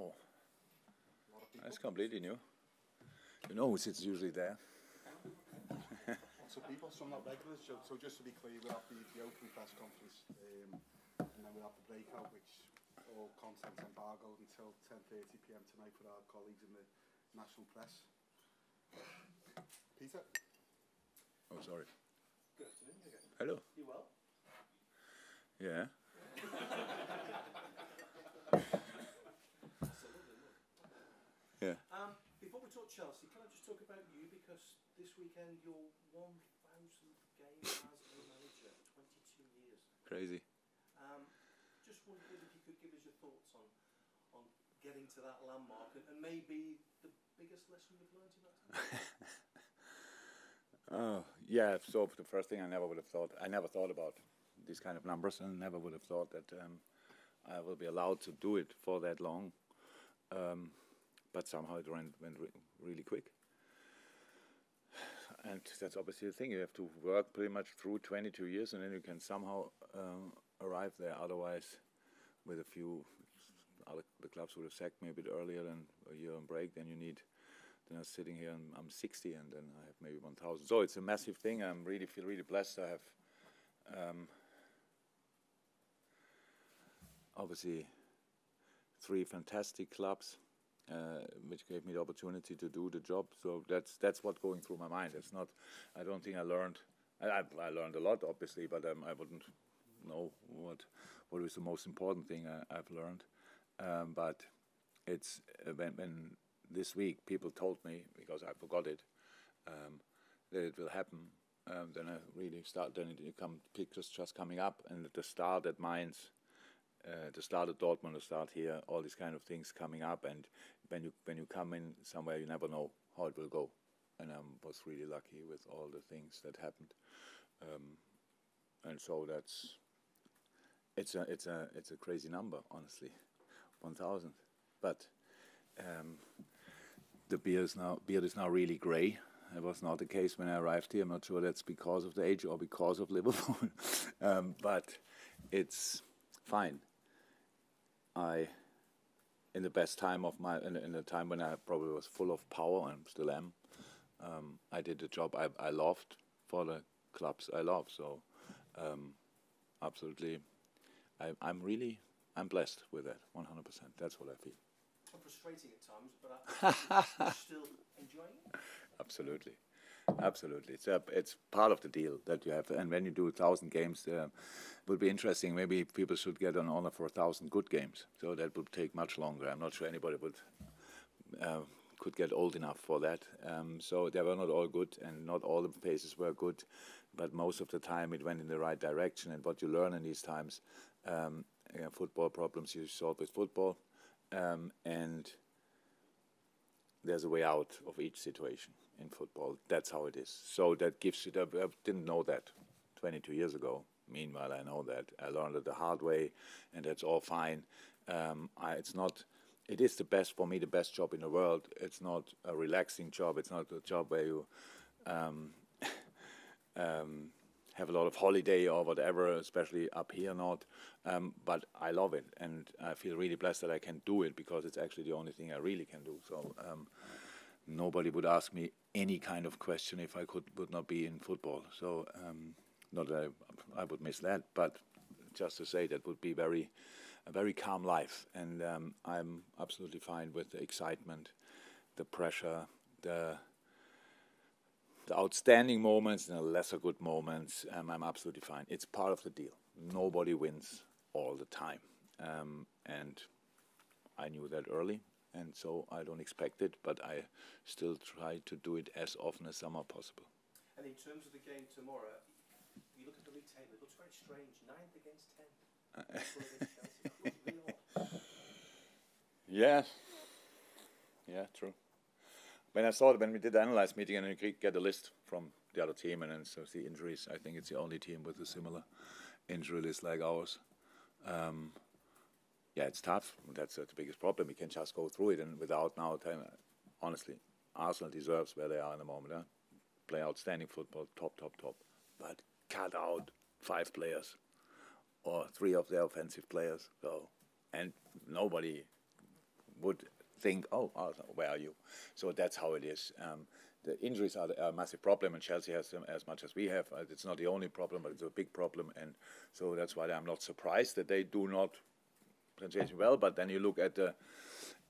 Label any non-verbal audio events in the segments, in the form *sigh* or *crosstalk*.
Wow. That's completely new. You know who sits usually there? Lots of people, some not regulars. So, so just to be clear, we'll have the, the opening press conference, um, and then we'll have the breakout, which all content embargoed until 10:30 p.m. tonight for our colleagues in the national press. Peter. Oh, sorry. Good afternoon again. Hello. You well? Yeah. yeah. Um, before we talk Chelsea, can I just talk about you because this weekend your 1,000th game as a manager, 22 years. Crazy. Um, just wondered if you could give us your thoughts on on getting to that landmark and, and maybe the biggest lesson you've learned in that time. *laughs* Oh, yeah. So the first thing I never would have thought, I never thought about these kind of numbers, and never would have thought that um, I will be allowed to do it for that long. Um, but somehow it went, went re really quick. *sighs* And that's obviously the thing. You have to work pretty much through 22 years, and then you can somehow um, arrive there. Otherwise, with a few other the clubs would have sacked me a bit earlier than a year on break. Then you need then I'm sitting here and I'm 60 and then I have maybe 1,000. So it's a massive thing. I'm really feel really blessed. I have um, obviously three fantastic clubs, uh, which gave me the opportunity to do the job. So that's that's what's going through my mind. It's not. I don't think I learned. I, I learned a lot, obviously, but um, I wouldn't know what what is the most important thing I, have learned. Um, but it's uh, when, when this week people told me because I forgot it um, that it will happen. Um, then I really start. Then it come pictures just coming up, and the start at Mainz, uh, the start at Dortmund, the start here, all these kind of things coming up. And when you when you come in somewhere, you never know how it will go. And I was really lucky with all the things that happened. Um, and so that's it's a it's a it's a crazy number, honestly, 1,000. But um, the beard is now beard is now really grey. It was not the case when I arrived here. I'm not sure that's because of the age or because of *laughs* Liverpool, um, but it's fine. I, in the best time of my, in, in the time when I probably was full of power and still am, um, I did the job I, I loved for the clubs I love. So, um, absolutely, I, I'm really, I'm blessed with that, 100%. That's what I feel I'm frustrating at times, but *laughs* I'm still enjoying it. Absolutely. Absolutely, it's a, it's part of the deal that you have, and when you do a thousand games, uh, it would be interesting. Maybe people should get an honor for a thousand good games, so that would take much longer. I'm not sure anybody would uh, could get old enough for that. Um, so they were not all good, and not all the phases were good, but most of the time it went in the right direction. And what you learn in these times, um, football problems you solve with football, um, and there's a way out of each situation in football. That's how it is. So that gives you. I didn't know that 22 years ago. Meanwhile, I know that. I learned it the hard way, and that's all fine. Um, I, it's not. It is the best for me, the best job in the world. It's not a relaxing job. It's not a job where you um, *laughs* um, have a lot of holiday or whatever, especially up here not. Um, but I love it, and I feel really blessed that I can do it because it's actually the only thing I really can do. So um, nobody would ask me any kind of question if I could would not be in football. So um, not that I, I, would miss that, but just to say that would be very a very calm life, and um, I'm absolutely fine with the excitement, the pressure, the the outstanding moments and the lesser good moments, um, I'm absolutely fine. It's part of the deal. Nobody wins all the time. Um, and I knew that early, and so I don't expect it, but I still try to do it as often as somehow possible. And in terms of the game tomorrow, you look at the league table, it looks very strange. Ninth against ten. *laughs* yeah. Yeah, true. When I saw it, when we did the analyze meeting and you get a list from the other team and then so see injuries, I think it's the only team with a similar injury list like ours. Um, yeah, it's tough. That's uh, the biggest problem. We can just go through it, and without now, time, honestly, Arsenal deserves where they are in the moment. Huh? Play outstanding football, top, top, top. But cut out five players or three of their offensive players. So, and nobody would think, oh, where are you? So that's how it is. Um, the injuries are, a massive problem, and Chelsea has them as much as we have. Uh, it's not the only problem, but it's a big problem, and so that's why I'm not surprised that they do not play well. But then you look at the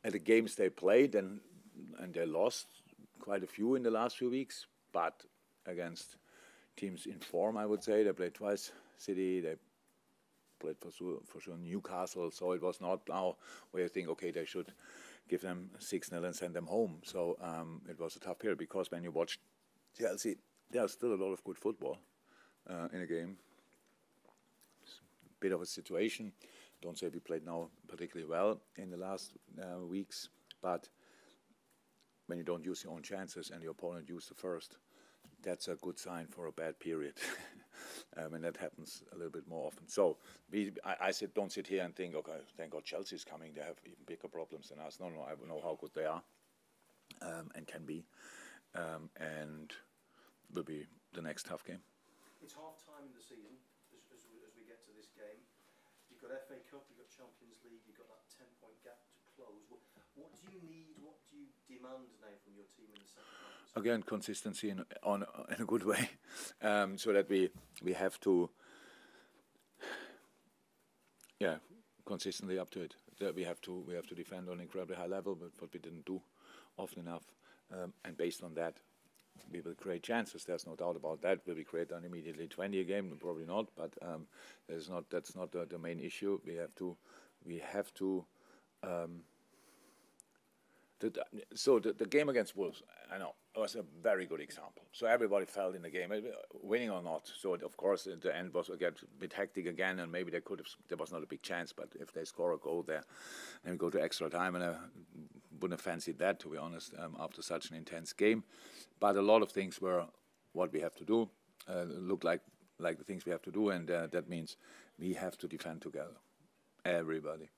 at the games they played, and and they lost quite a few in the last few weeks, but against teams in form, I would say they played twice. City, they played for sure, for sure Newcastle, so it was not now where you think, okay, they should give them 6 0 and send them home. So um, it was a tough period because when you watch Chelsea, there's still a lot of good football uh, in a game. It's a bit of a situation. Don't say we played now particularly well in the last uh, weeks, but when you don't use your own chances and your opponent use the first, that's a good sign for a bad period. *laughs* um, and that happens a little bit more often. So we, I, I said, don't sit here and think, okay, thank God Chelsea's coming. They have even bigger problems than us. No, no, I know how good they are um, and can be. Um, and will be the next tough game. It's half time in the season as, as, we, as we get to this game. You've got FA Cup, you've got Champions League, you've got that 10 point gap to close. What, what do you need, what do you demand now from your team in the second half? again consistency in on in a good way, *laughs* um, so that we we have to yeah consistently up to it. That we have to we have to defend on incredibly high level, but what we didn't do often enough, um, and based on that. We will create chances. There's no doubt about that. Will we create then immediately 20 a game? Probably not. But um, not. That's not the, the, main issue. We have to. We have to um, the, so the, the, game against Wolves, I know, was a very good example. So everybody felt in the game, winning or not. So of course, the end was again a bit hectic again, and maybe they could have. There was not a big chance, but if they score a goal there, and go to extra time, and I wouldn't have fancied that to be honest um, after such an intense game. But a lot of things were what we have to do. Uh, look like like the things we have to do, and uh, that means we have to defend together, everybody.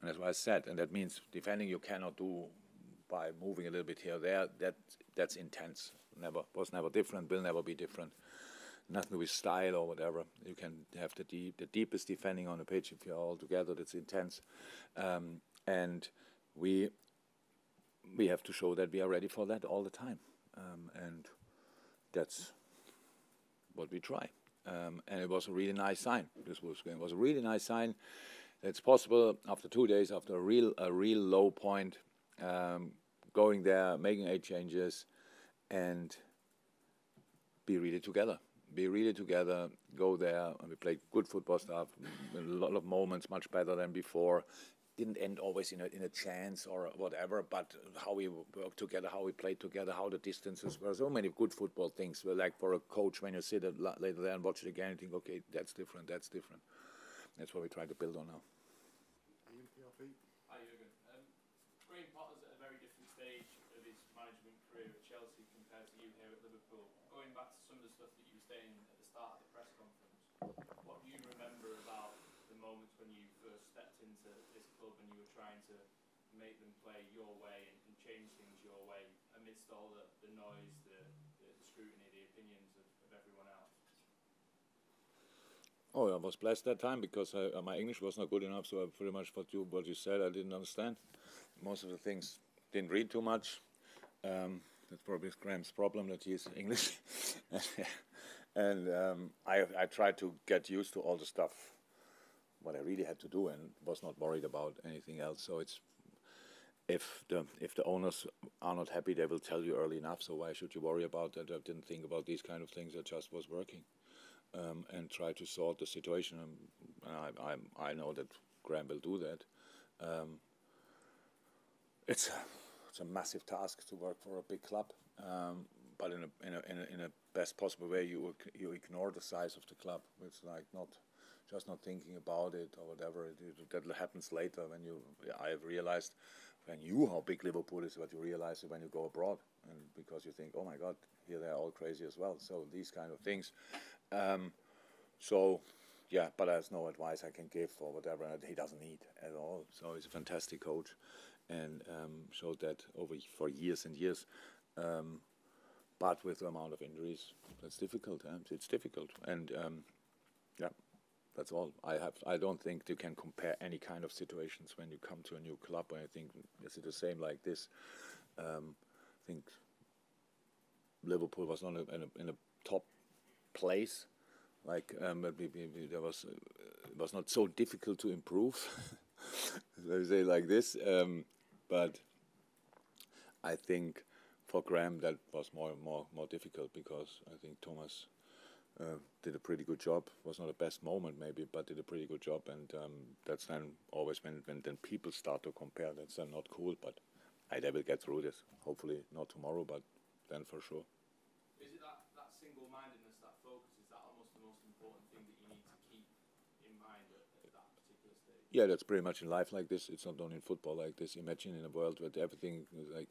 And that's what I said. And that means defending you cannot do by moving a little bit here or there. That that's intense. Never was never different. Will never be different. Nothing with style or whatever. You can have the deep, the deepest defending on the pitch if you're all together. That's intense, um, and we we have to show that we are ready for that all the time, um, and that's what we try. Um, and it was a really nice sign. This was it was a really nice sign. It's possible after two days, after a real a real low point, um, going there, making eight changes, and be really together. Be really together. Go there, and we played good football stuff. A lot of moments, much better than before. Didn't end always in a in a chance or whatever, but how we worked together, how we played together, how the distances were. So many good football things. Were like for a coach, when you sit later there and watch it again, you think, okay, that's different, that's different. That's what we try to build on now. Moments when you first stepped into this club and you were trying to make them play your way and, and change things your way amidst all the, the noise, the, the, the scrutiny, the opinions of, of everyone else? Oh, I was blessed that time because I, uh, my English was not good enough, so I pretty much what you what you said I didn't understand. Most of the things didn't read too much. Um, that's probably Graham's problem that he's English, *laughs* and um, I I tried to get used to all the stuff what I really had to do and was not worried about anything else. So it's if the if the owners are not happy, they will tell you early enough. So why should you worry about that? I didn't think about these kind of things. I just was working um, and try to sort the situation. And I, I, I know that Graham will do that. Um, it's a, it's a massive task to work for a big club, um, but in a, in a in a in a best possible way, you you ignore the size of the club. It's like not just not thinking about it or whatever. It, it, that happens later when you. I have realized when you how big Liverpool is, but you realize it when you go abroad, and because you think, oh my God, here they're all crazy as well. So these kind of things. Um, so yeah, but there's no advice I can give or whatever. He doesn't need at all. So he's a fantastic coach, and um, showed that over for years and years. Um, but with the amount of injuries, that's difficult. It's difficult, and um, yeah. That's all. I have. I don't think you can compare any kind of situations when you come to a new club. I think is it the same like this? Um, I think Liverpool was not in a, in a top place. Like um, there was, uh, it was not so difficult to improve. *laughs* Let me say like this. Um, but I think for Graham that was more more more difficult because I think Thomas uh, did a pretty good job. Was not the best moment maybe, but did a pretty good job. And um, that's then always when when then people start to compare. That's then not cool. But I they will get through this. Hopefully not tomorrow, but then for sure. Is it that, that single-mindedness, that focus, is that almost the most important thing that you need to keep in mind at, at that particular stage? Yeah, that's pretty much in life like this. It's not only in football like this. Imagine in a world where everything is like.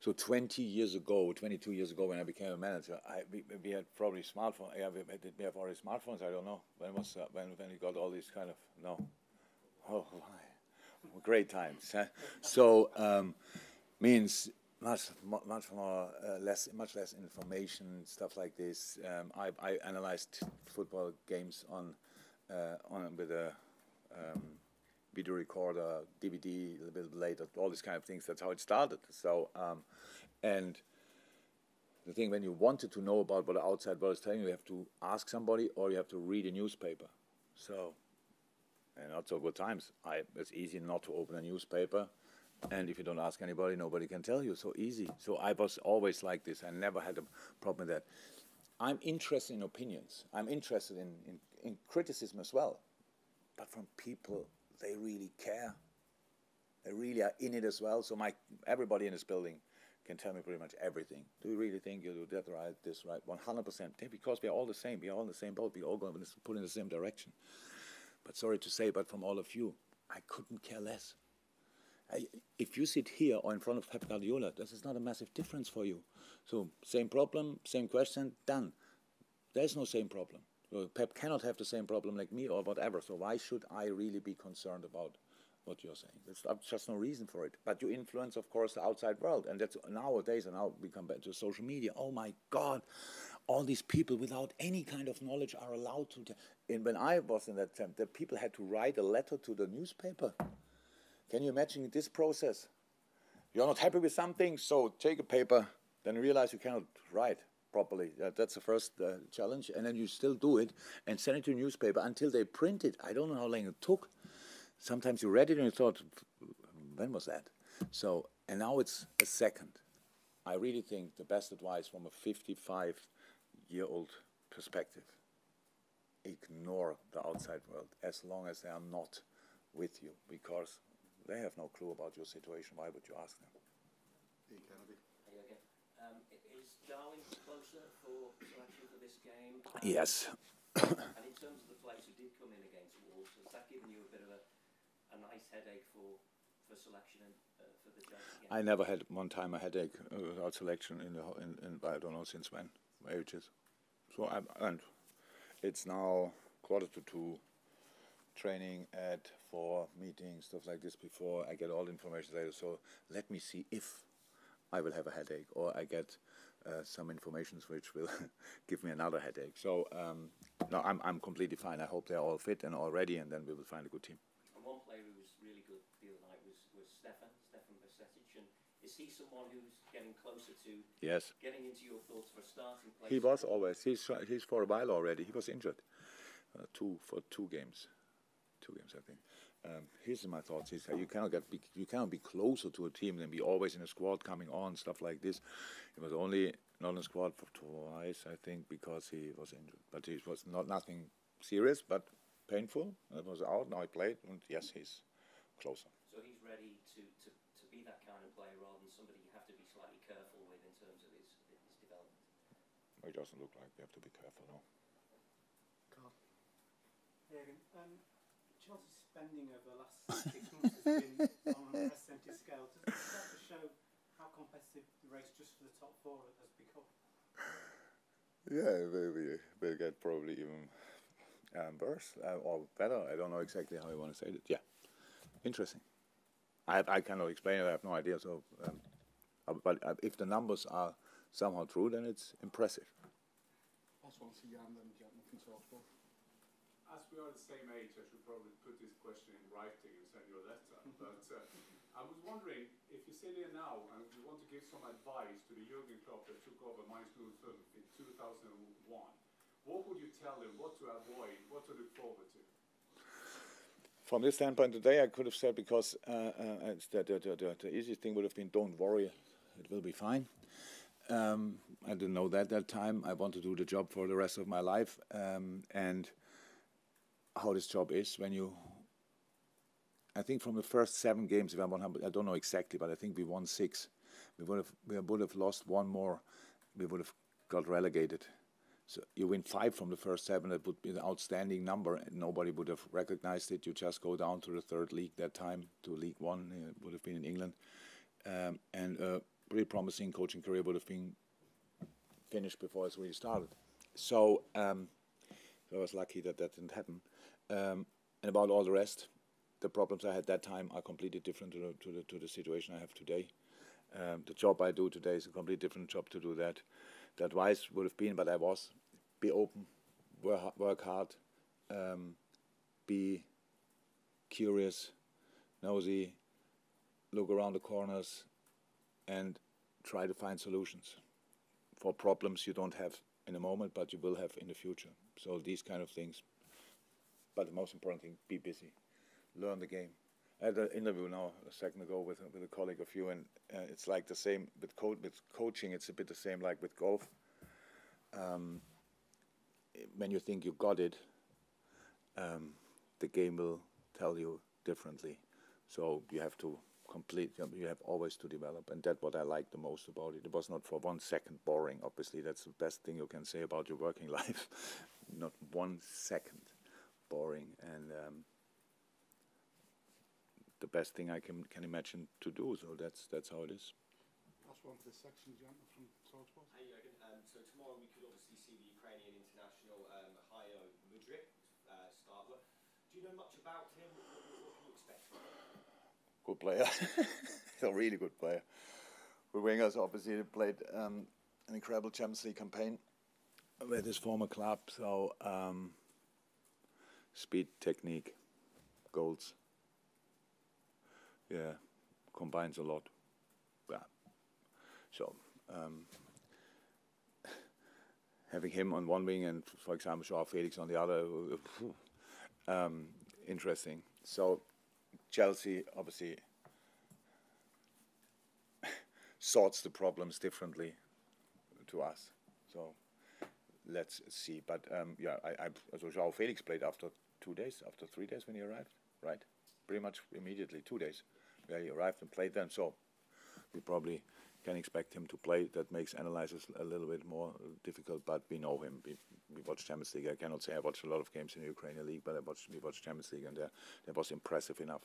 So 20 years ago, 22 years ago, when I became a manager, I, we, we had probably smartphones. Yeah, we, did we have already smartphones? I don't know. When was uh, when when we got all these kind of no? Oh, my. great times. Huh? So um, means much much more uh, less much less information stuff like this. Um, I, I analyzed football games on uh, on with a um, video recorder, DVD a little bit later, all these kind of things. That's how it started. So um, and the thing when you wanted to know about what the outside world is telling you, you have to ask somebody or you have to read a newspaper. So and not so good times. I, it's easy not to open a newspaper, and if you don't ask anybody, nobody can tell you. So easy. So I was always like this. I never had a problem with that. I'm interested in opinions. I'm interested in, in, in criticism as well, but from people they really care. They really are in it as well. So my everybody in this building can tell me pretty much everything. Do you really think you do that right, this right? 100%. Because we are all the same. We are all in the same boat. We all to pull in the same direction. But sorry to say, but from all of you, I couldn't care less. I, if you sit here or in front of Pep Guardiola, this is not a massive difference for you. So same problem, same question, done. There's no same problem. So Pep cannot have the same problem like me or whatever. So why should I really be concerned about what you're saying? There's just no reason for it. But you influence, of course, the outside world, and that's nowadays. And now we come back to social media. Oh my God, all these people without any kind of knowledge are allowed to. And when I was in that camp, the people had to write a letter to the newspaper. Can you imagine this process? You're not happy with something, so take a paper, then realize you cannot write properly. That, that's the first uh, challenge, and then you still do it and send it to a newspaper until they print it. I don't know how long it took. Sometimes you read it and you thought, when was that? So, and now it's a second. I really think the best advice from a 55 year old perspective ignore the outside world as long as they are not with you because they have no clue about your situation. Why would you ask them? Ian Kennedy. Are you okay? Um, i- is Darwin closer for selection for this game? Yes. And in terms of the players who did come in against Wolves, has that given you a bit of a, a nice headache for, for selection and uh, for the? I never had one time a headache without selection in the in, in I don't know since when ages. So I'm and it's now quarter to two. Training at four meetings stuff like this before I get all the information later. So let me see if I will have a headache or I get uh, some information which will *laughs* give me another headache. So um, no, I'm I'm completely fine. I hope they're all fit and all ready, and then we will find a good team. And one player who was really good the other night was, was Stefan, Stefan Bajcetic. And is he someone who's getting closer to Yes. getting into your thoughts for a starting place? He was always. He's he's for a while already. He was injured, uh, two for two games, two games I think. Um, here's my thoughts: is you cannot get be, you cannot be closer to a team than be always in a squad coming on stuff like this. He was only not in squad for twice, I think, because he was injured. But it was not nothing serious, but painful. It was out. Now he played, and yes, he's closer. So he's ready to, to, to be that kind of player rather than somebody you have to be slightly careful with in terms of his, his development. He doesn't look like we have to be careful now. Carl. Jürgen, um, Chelsea's spending over the last six months has been *laughs* on an unprecedented scale. Does it start to show how competitive race just for the top four has become? *laughs* Yeah, maybe we'll get probably even um, worse uh, or better. I don't know exactly how you want to say it. Yeah, interesting. I I cannot explain it. I have no idea. So, um, uh, but uh, if the numbers are somehow true, then it's impressive. Last one, see Jan, then Jack, nothing talk about. as we are the same age, I should probably put this question in writing and send you a letter. *laughs* but uh, I was wondering if you sit here now and you want to give some advice to the Jurgen Klopp that took over Mainz 05 in 2001, what would you tell him? What to avoid? What to look forward to? From this standpoint today, I could have said because uh, uh, the, the, the, the easiest thing would have been don't worry, it will be fine. Um, I didn't know that that time. I want to do the job for the rest of my life. Um, and how this job is when you. I think from the first seven games, if I want, I don't know exactly, but I think we won six. We would have we would have lost one more. We would have got relegated. So you win five from the first seven. That would be an outstanding number. And nobody would have recognized it. You just go down to the third league that time to League One. It would have been in England, um, and a pretty promising coaching career would have been finished before it's really started. So, um, I was lucky that that didn't happen. Um, and about all the rest, the problems I had that time are completely different to the, to the, to the situation I have today. Um, the job I do today is a completely different job to do that. The advice would have been, but I was, be open, work, work hard, um, be curious, nosy, look around the corners, and try to find solutions for problems you don't have in a moment, but you will have in the future. So these kind of things. But the most important thing, be busy, learn the game. I had an interview now a second ago with with a colleague of you, and uh, it's like the same with co- with coaching. It's a bit the same like with golf. Um, when you think you got it, um, the game will tell you differently. So you have to complete. You have always to develop, and that's what I like the most about it. It was not for one second boring. Obviously, that's the best thing you can say about your working *laughs* life. not one second boring, and um, the best thing I can can imagine to do. So that's that's how it is. Last one for this section, gentlemen from Talksport. Hey Jürgen, um, so tomorrow we could obviously see the Ukrainian international um, Hayo Mudryk uh, start. Do you know much about him? What, what, what can you expect from him? good player, *laughs* a really good player. With Wingers, obviously, played um, an incredible Champions League campaign with his former club. So, um, speed, technique, goals. Yeah, combines a lot. Yeah. So, um, *laughs* having him on one wing and, for example, Joao Felix on the other, *laughs* um, interesting. So, Chelsea obviously *laughs* sorts the problems differently to us. So let's see. But um, yeah, I, I so Joao Felix played after two days, after three days when he arrived, right? Pretty much immediately, two days. Yeah, he arrived and played then. So we probably can expect him to play. That makes analysis a little bit more difficult, but we know him. We, we watched Champions League. I cannot say I watched a lot of games in the Ukrainian league, but I watched we watched Champions League, and uh, that was impressive enough.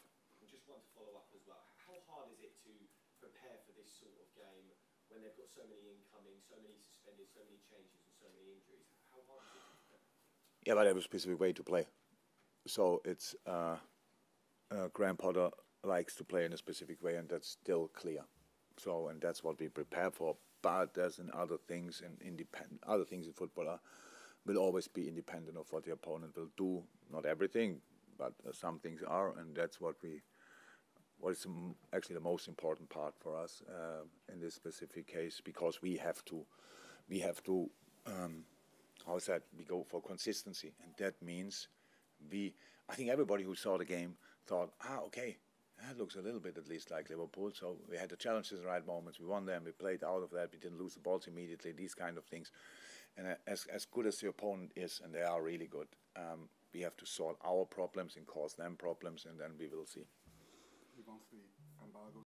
Just want to follow up as well. How hard is it to prepare for this sort of game when they've got so many incoming, so many suspended, so many changes, and so many injuries? How hard is it? Yeah, but I have a specific way to play. So it's uh, uh, Graham Potter likes to play in a specific way, and that's still clear. So, and that's what we prepare for. But there's in other things, and independent other things in football are, will always be independent of what the opponent will do. Not everything, but uh, some things are, and that's what we. What is actually the most important part for us uh, in this specific case, because we have to, we have to um, how is that? We go for consistency, and that means we. I think everybody who saw the game thought, ah, okay, that looks a little bit at least like Liverpool. So we had the challenges in the right moments. We won them. We played out of that. We didn't lose the balls immediately. These kind of things. And as as good as the opponent is, and they are really good, um, we have to solve our problems and cause them problems, and then we will see.